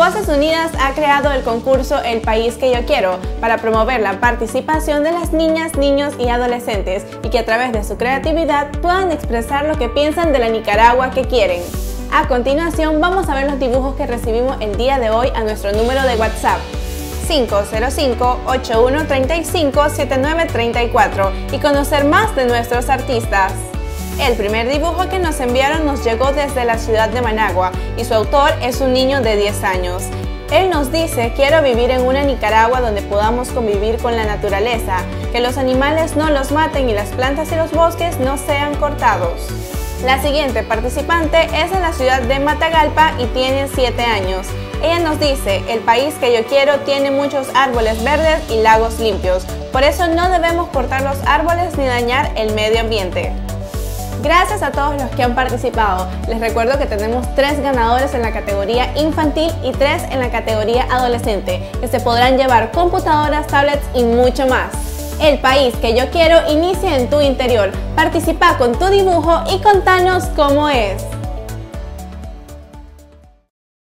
Voces Unidas ha creado el concurso El País que yo quiero para promover la participación de las niñas, niños y adolescentes y que a través de su creatividad puedan expresar lo que piensan de la Nicaragua que quieren. A continuación vamos a ver los dibujos que recibimos el día de hoy a nuestro número de WhatsApp 505-8135-7934 y conocer más de nuestros artistas. El primer dibujo que nos enviaron nos llegó desde la ciudad de Managua y su autor es un niño de 10 años. Él nos dice, quiero vivir en una Nicaragua donde podamos convivir con la naturaleza, que los animales no los maten y las plantas y los bosques no sean cortados. La siguiente participante es de la ciudad de Matagalpa y tiene 7 años. Ella nos dice, el país que yo quiero tiene muchos árboles verdes y lagos limpios, por eso no debemos cortar los árboles ni dañar el medio ambiente. Gracias a todos los que han participado. Les recuerdo que tenemos tres ganadores en la categoría infantil y tres en la categoría adolescente, que se podrán llevar computadoras, tablets y mucho más. El país que yo quiero inicia en tu interior. Participa con tu dibujo y contanos cómo es.